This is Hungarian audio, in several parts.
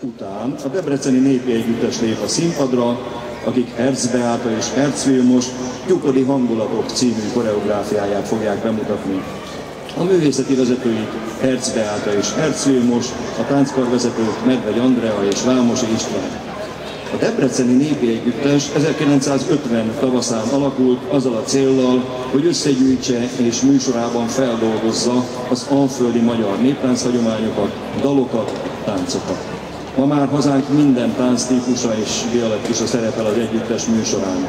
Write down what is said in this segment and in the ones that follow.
után a Debreceni Népi Együttes lép a színpadra, akik Herz Beáta és Herz Vilmos Gyukodi Hangulatok című koreográfiáját fogják bemutatni. A művészeti vezetői Herz Beáta és Herz Vilmos, a tánckarvezetők Medvegy Andrea és Vámosi István. A Debreceni Népi Együttes 1950 tavaszán alakult azzal a céllal, hogy összegyűjtse és műsorában feldolgozza az alföldi magyar néptánchagyományokat, dalokat, táncokat. Ma már hazánk minden tánctípusa és dialektusa szerepel az együttes műsorán.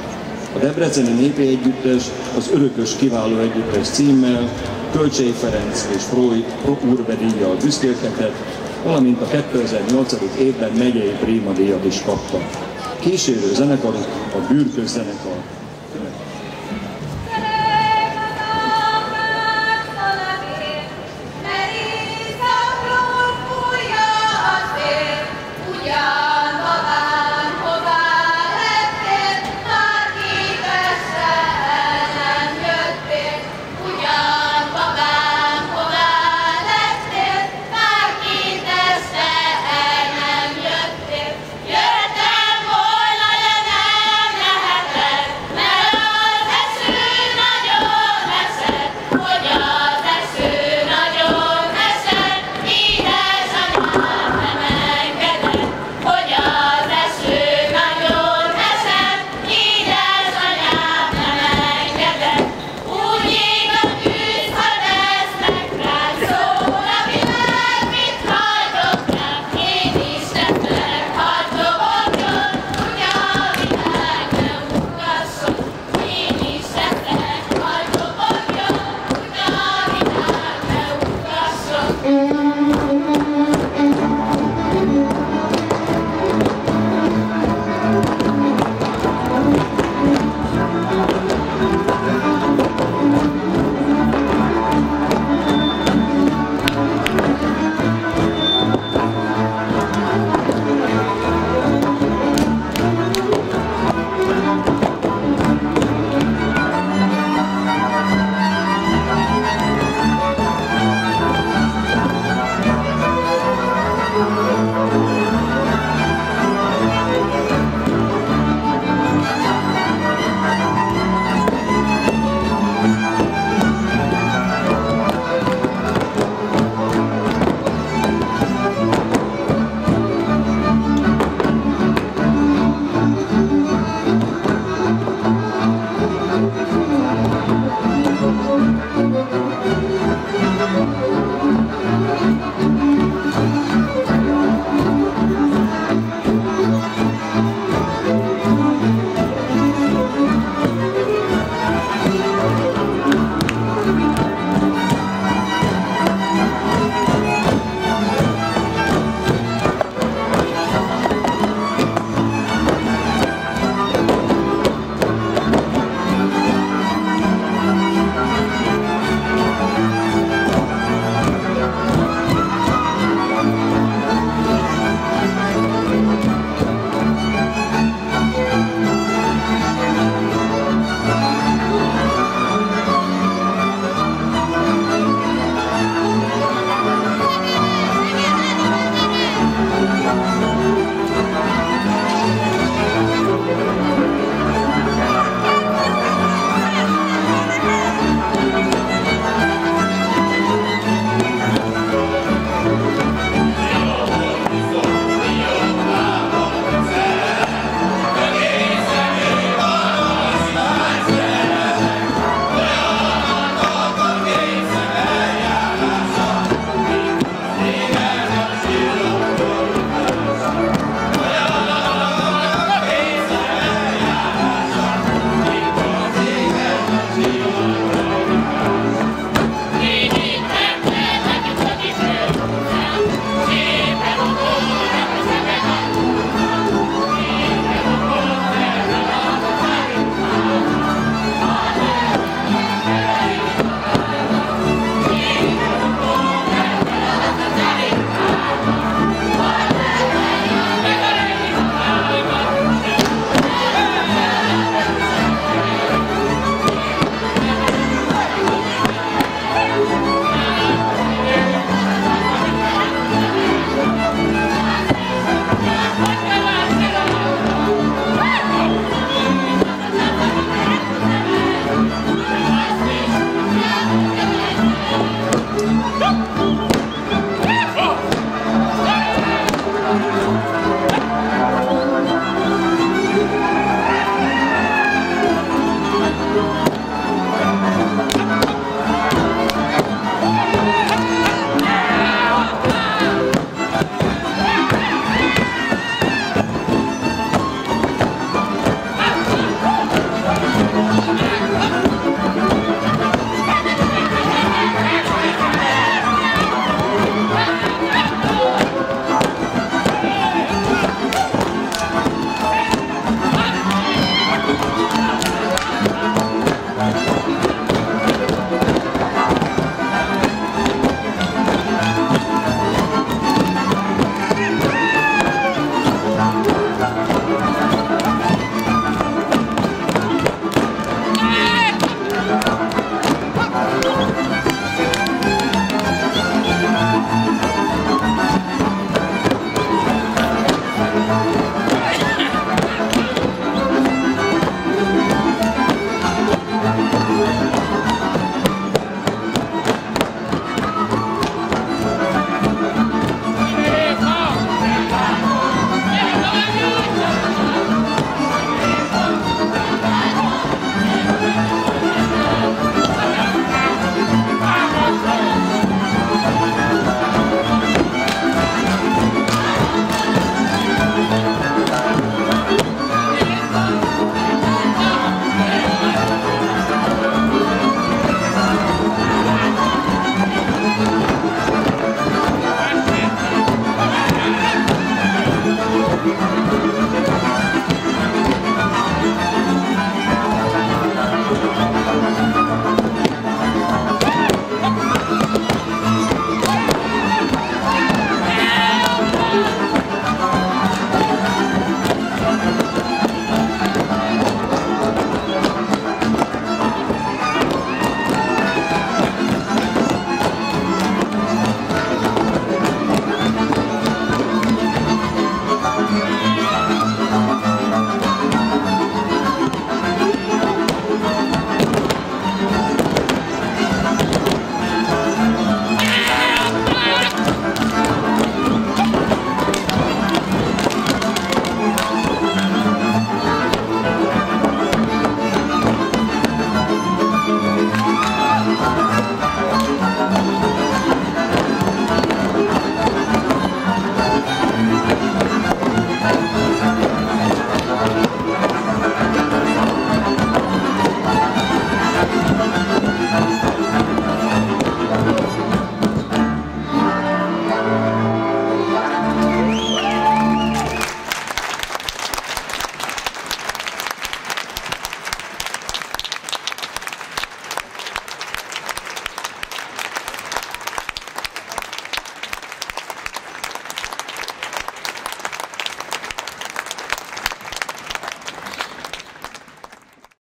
A Debreceni Népi Együttes az Örökös Kiváló Együttes címmel Kölcsei Ferenc és Freud Pro Urbe díjjal büszkélkedett, valamint a 2008. évben megyei Prima díjat is kapta. Kísérő zenekaruk a Bürkös zenekar.